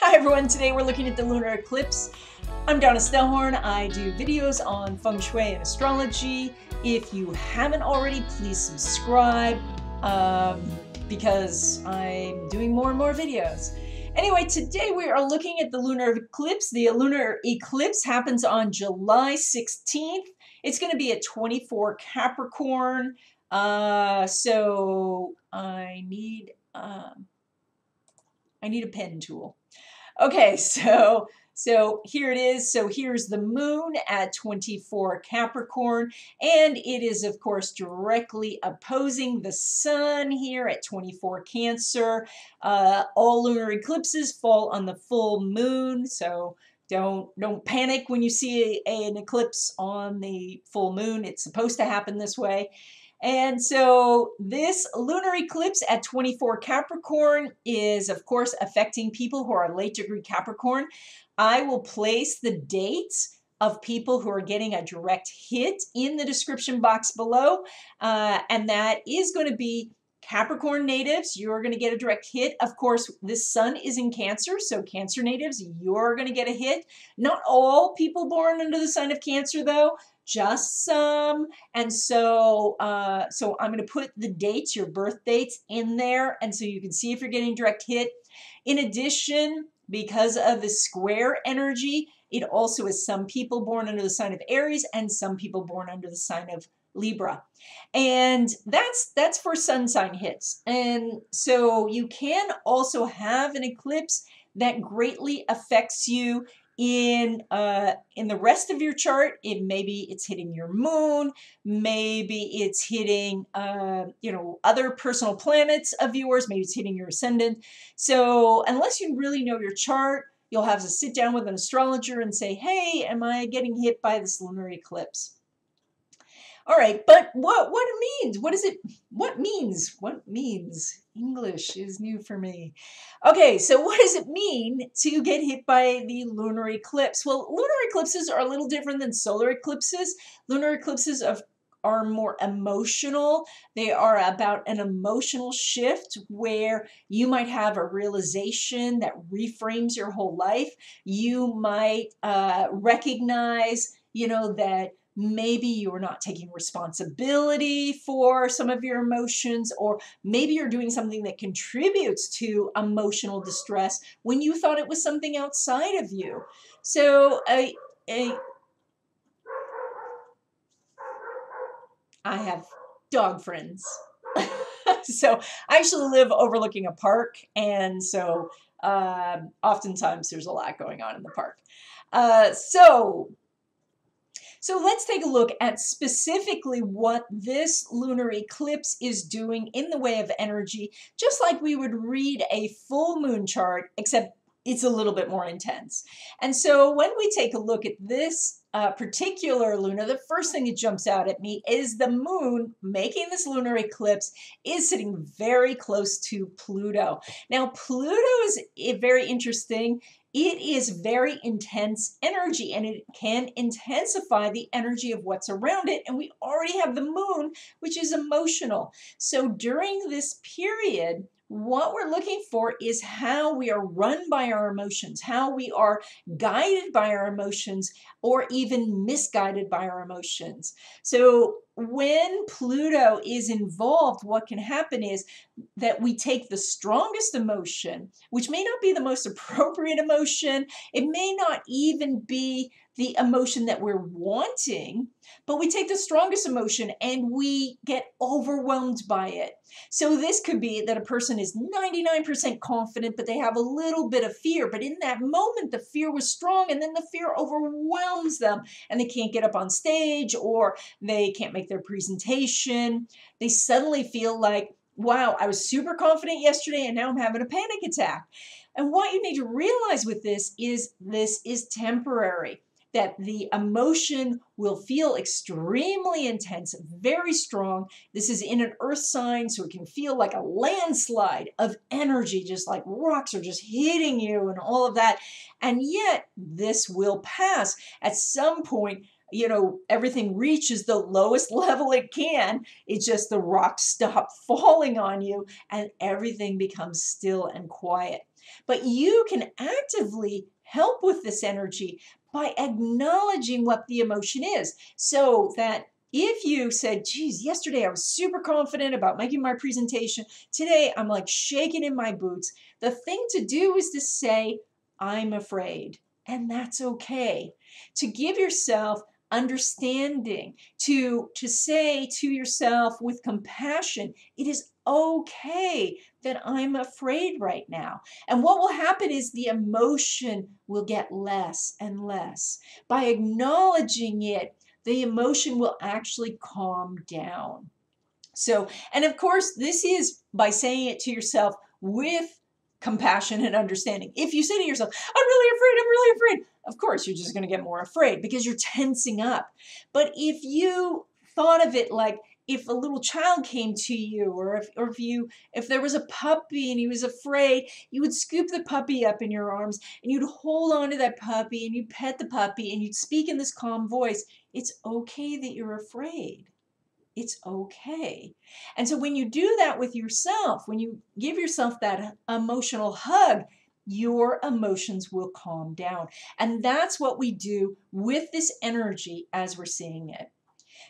Hi everyone, today we're looking at the lunar eclipse. I'm Donna Stellhorn. I do videos on feng shui and astrology. If you haven't already, please subscribe um, because I'm doing more and more videos. Anyway, today we are looking at the lunar eclipse. The lunar eclipse happens on July 16th. It's going to be at 24 Capricorn. Uh, so I need uh, I need a pen tool. Okay, so so here it is. So here's the moon at 24 Capricorn, and it is, of course, directly opposing the sun here at 24 Cancer. Uh, all lunar eclipses fall on the full moon, so don't don't panic when you see a, an eclipse on the full moon. It's supposed to happen this way. And so this lunar eclipse at 24 Capricorn is, of course, affecting people who are late degree Capricorn. I will place the dates of people who are getting a direct hit in the description box below. Uh, and that is going to be Capricorn natives, you're going to get a direct hit. Of course, this sun is in Cancer, so Cancer natives, you're going to get a hit. Not all people born under the sign of Cancer, though just some. And so, uh, so I'm going to put the dates, your birth dates in there. And so you can see if you're getting direct hit. In addition, because of the square energy, it also is some people born under the sign of Aries and some people born under the sign of Libra. And that's that's for sun sign hits. And so you can also have an eclipse that greatly affects you in uh, in the rest of your chart, it maybe it's hitting your moon, maybe it's hitting uh, you know other personal planets of yours, maybe it's hitting your ascendant. So unless you really know your chart, you'll have to sit down with an astrologer and say, "Hey, am I getting hit by this lunar eclipse?" All right, but what what it means? What is it? What means? What means? English is new for me. Okay, so what does it mean to get hit by the lunar eclipse? Well, lunar eclipses are a little different than solar eclipses. Lunar eclipses of are more emotional. They are about an emotional shift where you might have a realization that reframes your whole life. You might uh, recognize, you know, that maybe you're not taking responsibility for some of your emotions, or maybe you're doing something that contributes to emotional distress when you thought it was something outside of you. So, a, a I have dog friends. so I actually live overlooking a park, and so uh, oftentimes there's a lot going on in the park. Uh, so so let's take a look at specifically what this lunar eclipse is doing in the way of energy, just like we would read a full moon chart, except it's a little bit more intense. And so when we take a look at this uh, particular lunar, the first thing that jumps out at me is the moon making this lunar eclipse is sitting very close to Pluto. Now, Pluto is very interesting it is very intense energy and it can intensify the energy of what's around it. And we already have the moon, which is emotional. So during this period, what we're looking for is how we are run by our emotions, how we are guided by our emotions, or even misguided by our emotions. So, when Pluto is involved, what can happen is that we take the strongest emotion, which may not be the most appropriate emotion, it may not even be the emotion that we're wanting, but we take the strongest emotion and we get overwhelmed by it. So, this could be that a person is 99% confident, but they have a little bit of fear. But in that moment, the fear was strong, and then the fear overwhelms them, and they can't get up on stage or they can't make their presentation. They suddenly feel like, wow, I was super confident yesterday, and now I'm having a panic attack. And what you need to realize with this is this is temporary that the emotion will feel extremely intense, very strong. This is in an earth sign, so it can feel like a landslide of energy, just like rocks are just hitting you and all of that. And yet, this will pass. At some point, you know, everything reaches the lowest level it can. It's just the rocks stop falling on you and everything becomes still and quiet. But you can actively help with this energy by acknowledging what the emotion is. So that if you said, geez, yesterday I was super confident about making my presentation, today I'm like shaking in my boots, the thing to do is to say, I'm afraid. And that's okay. To give yourself understanding, to, to say to yourself with compassion, it is okay that I'm afraid right now. And what will happen is the emotion will get less and less. By acknowledging it, the emotion will actually calm down. So, and of course, this is by saying it to yourself with compassion and understanding. If you say to yourself, I'm really afraid, I'm really afraid, of course, you're just going to get more afraid because you're tensing up. But if you thought of it like, if a little child came to you or if, or if you if there was a puppy and he was afraid you would scoop the puppy up in your arms and you'd hold on to that puppy and you'd pet the puppy and you'd speak in this calm voice it's okay that you're afraid it's okay. And so when you do that with yourself, when you give yourself that emotional hug, your emotions will calm down. And that's what we do with this energy as we're seeing it.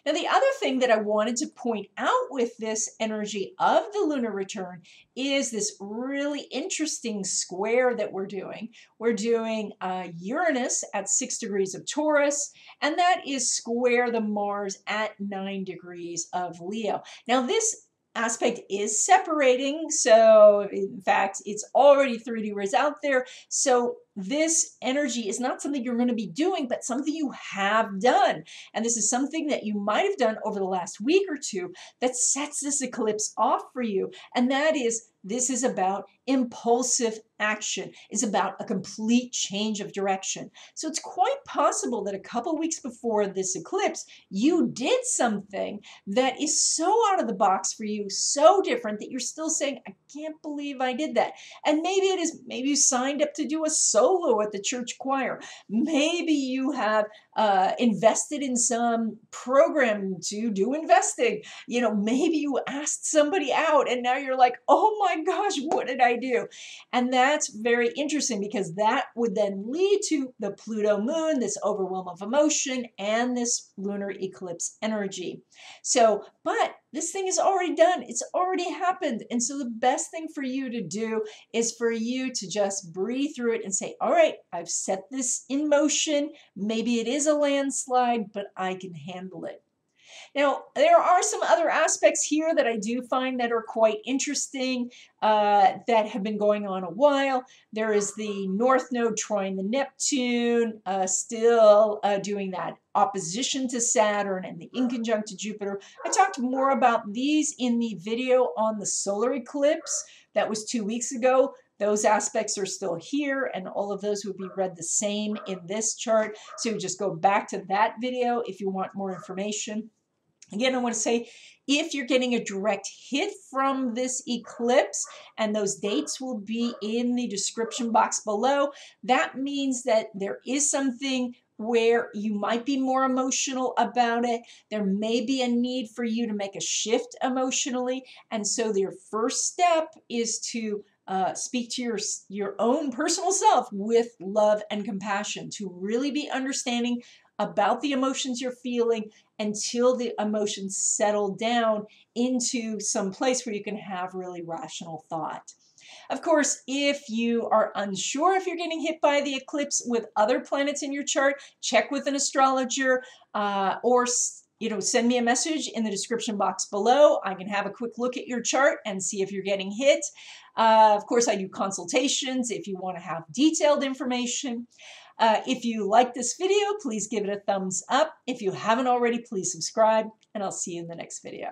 Now, the other thing that I wanted to point out with this energy of the lunar return is this really interesting square that we're doing. We're doing uh, Uranus at six degrees of Taurus, and that is square the Mars at nine degrees of Leo. Now, this aspect is separating. So in fact, it's already 3 degrees out there. So this energy is not something you're going to be doing, but something you have done. And this is something that you might have done over the last week or two that sets this eclipse off for you. And that is this is about impulsive action. It's about a complete change of direction. So it's quite possible that a couple weeks before this eclipse, you did something that is so out of the box for you, so different that you're still saying, I can't believe I did that. And maybe it is, maybe you signed up to do a solo at the church choir. Maybe you have uh, invested in some program to do investing. You know, maybe you asked somebody out and now you're like, oh my gosh, what did I do? And that's very interesting because that would then lead to the Pluto moon, this overwhelm of emotion, and this lunar eclipse energy. So, but this thing is already done. It's already happened. And so the best thing for you to do is for you to just breathe through it and say, all right, I've set this in motion. Maybe it is a landslide, but I can handle it. Now, there are some other aspects here that I do find that are quite interesting uh, that have been going on a while. There is the North Node trine the Neptune, uh, still uh, doing that opposition to Saturn and the inconjunct to Jupiter. I talked more about these in the video on the solar eclipse that was two weeks ago. Those aspects are still here, and all of those would be read the same in this chart. So you just go back to that video if you want more information. Again, I want to say if you're getting a direct hit from this eclipse, and those dates will be in the description box below, that means that there is something where you might be more emotional about it. There may be a need for you to make a shift emotionally. And so your first step is to uh, speak to your, your own personal self with love and compassion, to really be understanding about the emotions you're feeling until the emotions settle down into some place where you can have really rational thought. Of course, if you are unsure if you're getting hit by the eclipse with other planets in your chart, check with an astrologer uh, or you know, send me a message in the description box below. I can have a quick look at your chart and see if you're getting hit. Uh, of course, I do consultations if you want to have detailed information. Uh, if you like this video, please give it a thumbs up. If you haven't already, please subscribe, and I'll see you in the next video.